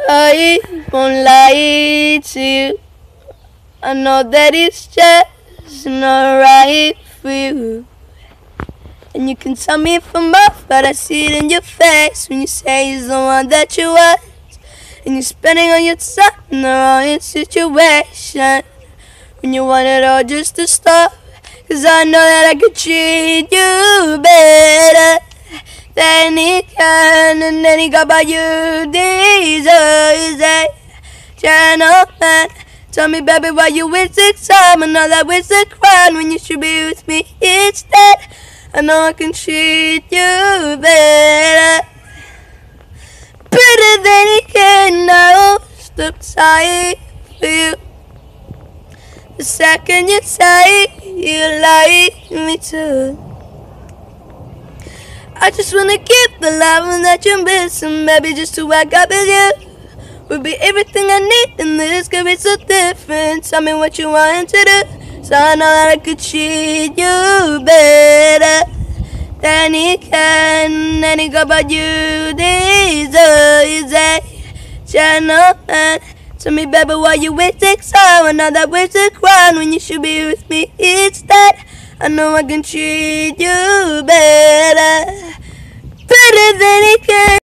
I won't lie to you. I know that it's just not right for you. And you can tell me from off, but I see it in your face when you say he's the one that you want. And you're spending all your time in the wrong situation. When you want it all just to stop. Cause I know that I could treat you better than he can. And then he got by you a gentleman. Tell me, baby, why you wasting time? I know that wasted crown when you should be with me instead. I know I can treat you better. Better than he can. I won't stop tight for you. The second you say you like me too. I just wanna keep the love that you're missing, baby, just to wake up with you. Would be everything I need, and this could be so different. Tell me what you want to do, so I know that I could treat you better than he can. And he go about you, is a gentleman. Tell me, baby, why you wasting time? I know that wasted crown when you should be with me instead. I know I can treat you better, he can.